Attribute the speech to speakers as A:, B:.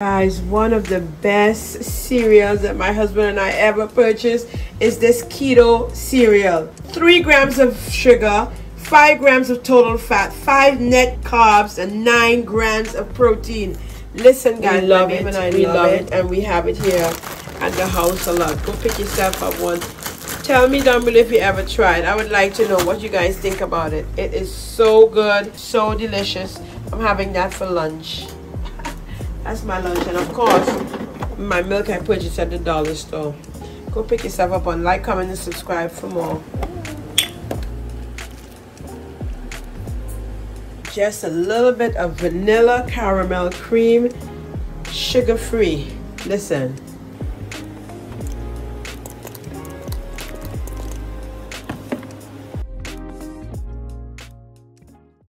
A: Guys, one of the best cereals that my husband and I ever purchased is this keto cereal. Three grams of sugar, five grams of total fat, five net carbs, and nine grams of protein. Listen, guys, we love it. I we love, love it. it, and we have it here at the house a lot. Go pick yourself up one. Tell me down below if you ever tried. I would like to know what you guys think about it. It is so good, so delicious. I'm having that for lunch. That's my lunch. And of course, my milk I purchased at the dollar store. Go pick yourself up on like, comment, and subscribe for more. Just a little bit of vanilla caramel cream, sugar free. Listen.